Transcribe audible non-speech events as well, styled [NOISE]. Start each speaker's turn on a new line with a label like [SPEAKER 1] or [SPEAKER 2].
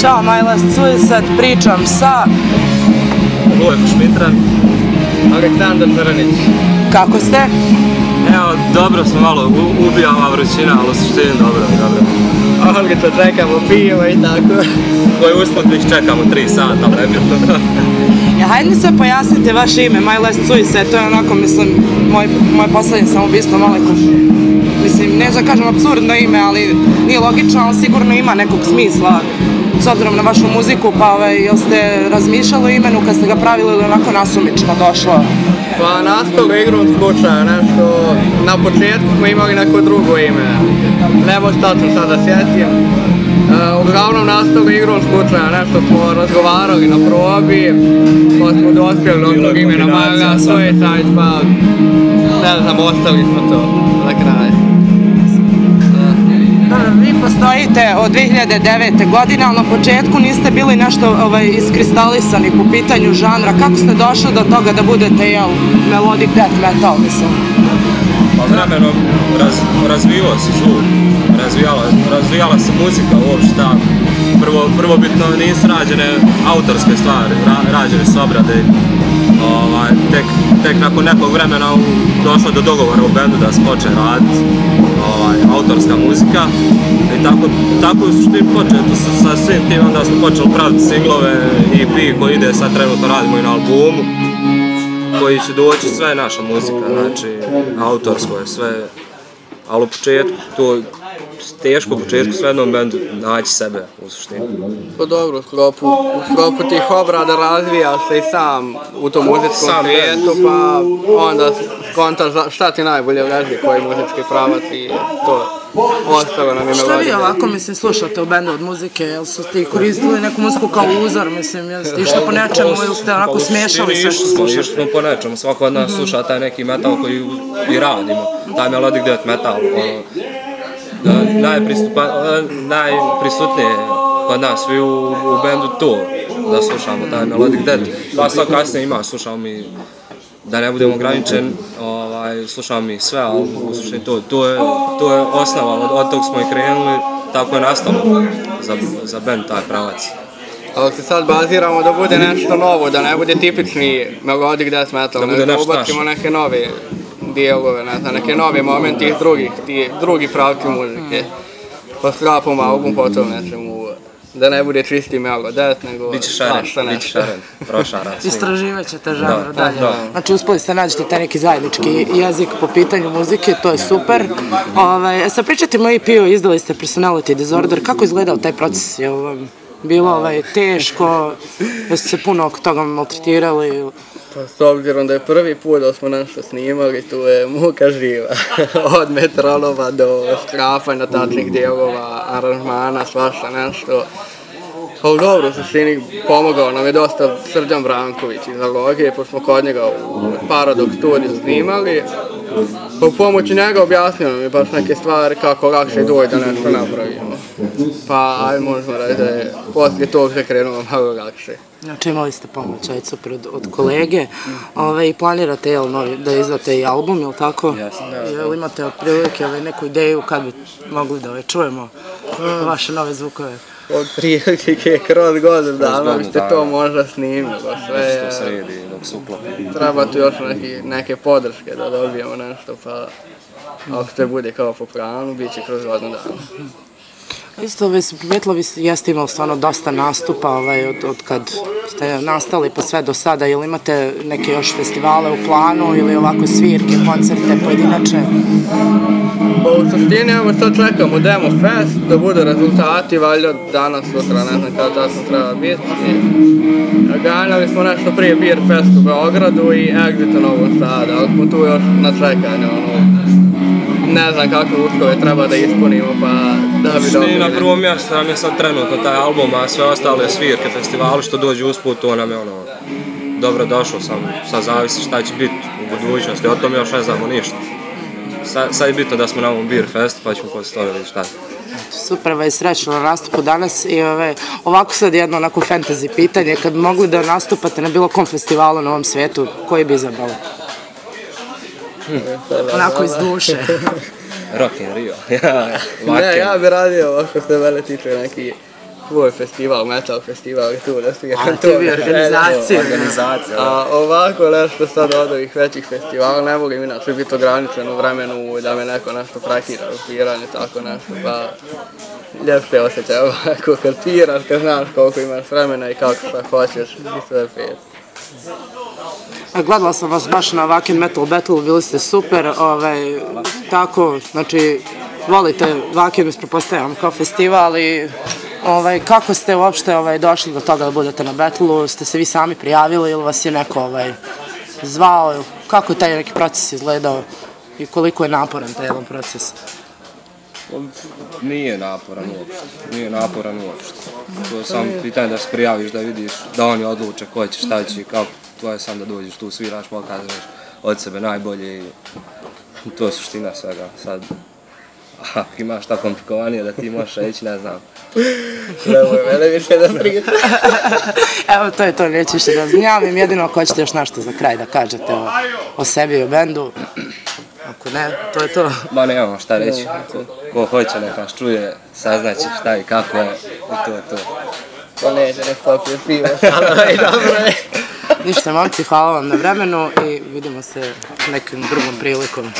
[SPEAKER 1] Ćao, My Last Suicide, pričam sa...
[SPEAKER 2] Vojko Šmitran.
[SPEAKER 3] Aleksandar Crnić.
[SPEAKER 1] Kako ste?
[SPEAKER 2] Evo, dobro smo malo, ubija ova vrućina, ali u suštini dobro, dobro.
[SPEAKER 3] Ovdje to čekamo pivo i tako.
[SPEAKER 2] Koji usput mi čekamo 3 sata, nebitno.
[SPEAKER 1] Ja, hajde mi sve pojasnite vaše ime, My Last Suicide, to je onako, mislim, moj, moj poslednji samoubistvo, maleko, mislim, ne da kažem absurdno ime, ali nije logično, ali sigurno ima nekog smisla obzirom na vašu muziku, pa ovaj, jel ste razmišljali o imenu kad ste ga pravili ili onako nasumično došlo?
[SPEAKER 3] Pa nastalo igrom slučaja, nešto, na početku smo imali neko drugo ime. Ne mogu tačno sada sjetim. Uh, uglavnom nastalo igrom slučaja, nešto smo razgovarali na probi, pa smo dospjeli do tog imena Maga, Suicide, pa ne znam, ostali smo to
[SPEAKER 1] postojite od 2009. godine, ali na početku niste bili nešto ovaj, iskristalisani po pitanju žanra. Kako ste došli do toga da budete, jel, melodic death metal, mislim?
[SPEAKER 2] Vremenom raz, razvijao se zvuk, razvijala, razvijala se muzika uopšte tako. Prvo, prvobitno nisu rađene autorske stvari, ra, rađene su obrade. Ovaj, tek, tek nakon nekog vremena došlo do dogovora u bendu da se počne raditi ovaj, autorska muzika. I tako, tako u suštini početo sa, sa svim tim, onda smo počeli praviti singlove, EP koji ide, sad trenutno radimo i na albumu koji će doći sve naša muzika, znači autorsko je sve, ali u početku to teško u početku sve jednom bendu naći sebe u suštini.
[SPEAKER 3] Pa dobro, u sklopu, u sklopu tih obrada razvija se i sam u tom muzičkom
[SPEAKER 2] Sam
[SPEAKER 3] svijetu, pa onda skontaš šta ti najbolje leži, koji muzički pravac i to ostalo nam je
[SPEAKER 1] Šta vi
[SPEAKER 3] melodija.
[SPEAKER 1] ovako, mislim, slušate u bendu od muzike? Jel su ti koristili neku muziku kao uzor, mislim, jel ste išli po nečemu ili ste onako smiješali sve što slušate?
[SPEAKER 2] Išli smo po nečemu, svako od nas sluša taj neki metal koji i radimo, taj melodic death metal, ono, da, najpristupa, najprisutnije kod nas, svi u, u bendu to, da slušamo taj melodic death, pa sad kasnije ima, slušamo mi da ne budemo ograničen, ovaj, slušamo mi sve, ali u to, to, je, to je osnova, od, od tog smo i krenuli, tako je nastalo za, za band taj pravac.
[SPEAKER 3] Ali se sad baziramo da bude nešto novo, da ne bude tipični melodic death metal,
[SPEAKER 2] Da bude
[SPEAKER 3] nego da
[SPEAKER 2] nešto
[SPEAKER 3] ubacimo neke nove dijelove, ne znam, neke nove momenti iz drugih, ti, drugi pravci muzike. Pa sklapamo album potom nečemu, da ne bude čisti melo death, nego
[SPEAKER 2] Biće šaren, biće šaren, prošaran. [LAUGHS]
[SPEAKER 1] Istraživat ćete žanr
[SPEAKER 2] Da,
[SPEAKER 1] dalje.
[SPEAKER 2] da.
[SPEAKER 1] Znači, uspeli ste nađete taj neki zajednički jezik po pitanju muzike, to je super. Ovaj, e, sad pričate moji pio, izdali ste Personality Disorder, kako je izgledao taj proces? Je vam bilo ovaj, teško, jeste se puno oko toga maltretirali?
[SPEAKER 3] Pa s obzirom da je prvi put da smo nešto snimali, tu je muka živa. [LAUGHS] Od metronoma do skrapanja tačnih dijelova, aranžmana, svašta nešto. Ali dobro, u suštini pomogao nam je dosta Srđan Branković iz Alogije, pošto smo kod njega u Paradox studiju snimali. Pa u pomoći njega objasnio nam je baš neke stvari kako lakše doći da nešto napravimo. Pa aj možemo reći da je poslije tog se krenulo malo lakše.
[SPEAKER 1] Znači, imali ste pomoć, ajde super, od, od kolege. Ove, I planirate, jel, novi, da izdate i album, jel tako?
[SPEAKER 2] Jasno,
[SPEAKER 1] Jel imate otprilike ove, neku ideju kad bi mogli da ove, čujemo vaše nove zvukove?
[SPEAKER 3] Od prilike kroz godinu dana biste
[SPEAKER 2] dana.
[SPEAKER 3] to možda snimili,
[SPEAKER 2] Da
[SPEAKER 3] sve
[SPEAKER 2] se to sredi dok se uklopi.
[SPEAKER 3] treba tu još neki, neke podrške da dobijemo nešto, pa ako sve bude kao po planu, bit će kroz godinu dana.
[SPEAKER 1] Isto mislim, sam primetila, vi jeste imali stvarno dosta nastupa ovaj, od, od kad ste nastali pa sve do sada. ili imate neke još festivale u planu ili ovako svirke, koncerte, pojedinače?
[SPEAKER 3] Pa u suštini evo sad čekamo Demo Fest, da budu rezultati, valjda danas, sutra, ne znam kada tačno treba biti. E, ganjali smo nešto prije Beer Fest u Beogradu i Exit u Novom Sada, ali smo tu još na čekanju, ono, ne znam kakve uslove treba da ispunimo, pa da bi dobili.
[SPEAKER 2] na prvom mjestu nam je sad trenutno taj album, a sve ostale svirke, festivali što dođu usput, to nam je ono, dobro došlo sam, sad zavisi šta će biti u budućnosti, o tom još ne znamo ništa. Sad, sad je bitno da smo na ovom Beer Fest, pa ćemo poslije toga vidjeti šta je.
[SPEAKER 1] Super, ovaj, srećno na nastupu danas i ove, ovako sad jedno onako fantasy pitanje, kad bi mogli da nastupate na bilo kom festivalu na ovom svijetu, koji bi izabrali? Onako iz duše. [LAUGHS]
[SPEAKER 2] Rock in Rio. [LAUGHS]
[SPEAKER 3] Ne, ja bi radio, ako se mene tiče neki tvoj festival, metal festival i tu da sviram
[SPEAKER 1] A, [LAUGHS] ti bi organizacija.
[SPEAKER 2] Organizacija.
[SPEAKER 3] A ovako nešto sad od ovih većih festivala ne mogu inače biti ograničen u vremenu da me neko nešto prekira u piranju, tako nešto, pa ljepše osjećaj ovako kad piraš, kad znaš koliko imaš vremena i kako šta hoćeš i sve pet.
[SPEAKER 1] Gledala sam vas baš na Vakin Metal Battle, bili ste super, ovaj, tako, znači, volite Vakin, pretpostavljam, kao festival i ovaj, kako ste uopšte ovaj, došli do toga da budete na Battlu, ste se vi sami prijavili ili vas je neko ovaj, zvao, kako je taj neki proces izgledao i koliko je naporan taj jedan proces?
[SPEAKER 2] Nije naporan uopšte, nije naporan uopšte. To je samo pitanje da se prijaviš, da vidiš, da oni odluče ko će, šta će, kako, to je sam da dođeš tu, sviraš, pokazuješ od sebe najbolje i to je suština svega. Sad, ako imaš šta komplikovanije da ti možeš reći, ne znam.
[SPEAKER 3] Nemoj mene više da pričam. [LAUGHS]
[SPEAKER 1] Evo, to je to, neću više da znjavim, jedino ako hoćete još nešto za kraj da kažete o, o sebi i o bendu. Ako ne, to je to.
[SPEAKER 2] Ma nemamo šta reći, ko, ko hoće neka nas čuje, saznaće šta i kako je i to je to.
[SPEAKER 3] Pa neće nek popije pivo, [LAUGHS] i dobro je.
[SPEAKER 1] Ništa, momci, hvala vam na vremenu i vidimo se nekim drugom prilikom.